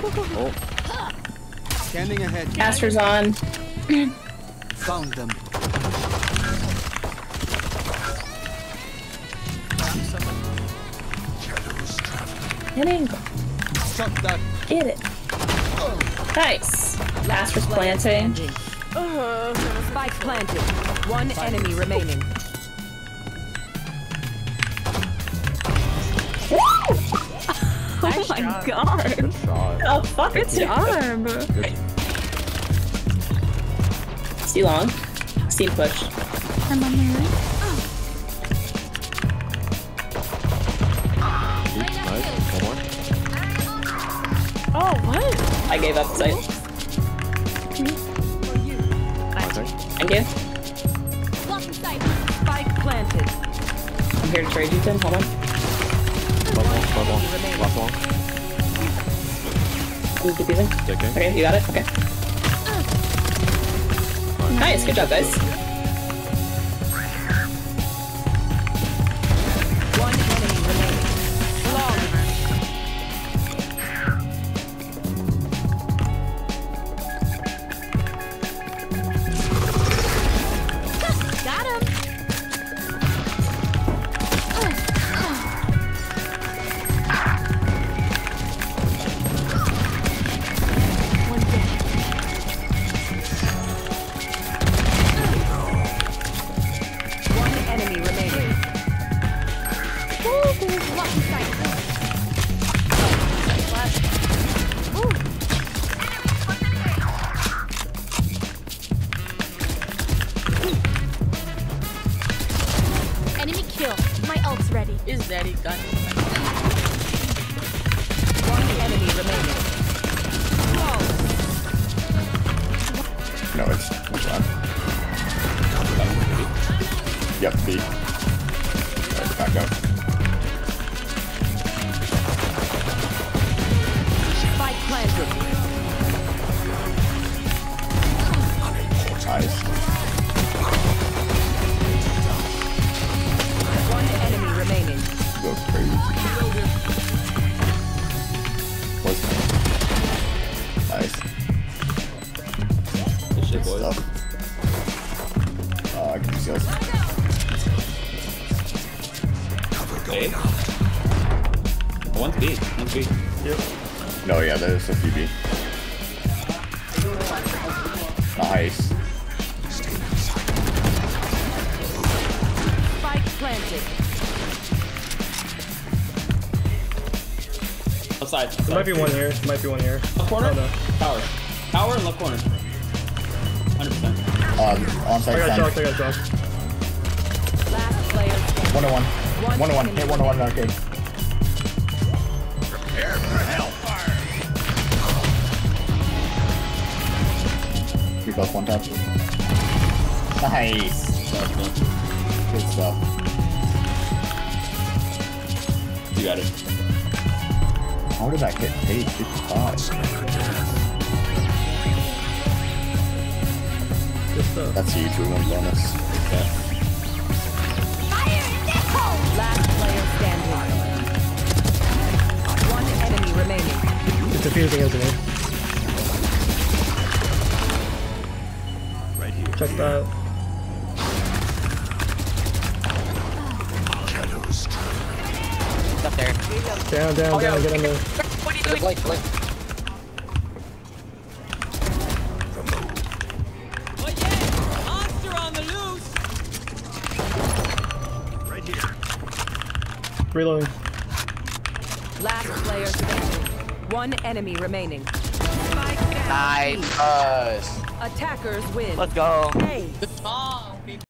Oh. Scanning ahead. Caster's on. Found them. Hitting. Shot that. Get it. Nice. Caster's planting. Uh-huh. Spike planted. One enemy remaining. Oh my god. Good shot. Oh fuck it's arm. See long. See push. I'm on there. Deep, nice. One more. Oh, what? I gave up sight. I think. Thank you. Spike planted. I'm here to trade you, Tim. Hold on. One. One. Last one. Can keep using? Taking. Okay, you got it? Okay. Nice, good job, guys. Is Daddy gun? One enemy remaining. No, it's it's on. Yep, B. Right, back up. Stuff. Uh, I can see us. A. One's B. One's B. No, yeah, there's a few B. Nice. Spike planted. Left side. There might be one here. There might be one here. Left corner. Oh, no. Tower. Tower and left corner. 100%. Um, on I got stand. shocked. I got shocked. Last player standing. One on one. One One on one. enemy Hit one on one. Okay. We both one tap. Nice. Good stuff. You got it. How did I get paid 55? Good stuff. That's a huge win bonus. Yeah. Last player standing. One enemy remaining. It's defusing, isn't it? Right here. Check that. Up there. Down, down, Oh, yeah. down. Get on there. What are you doing? Blake, Blake. Reloading. Last player standing. One enemy remaining. Nice. Attackers win. Let's go. Hey. Good song, people.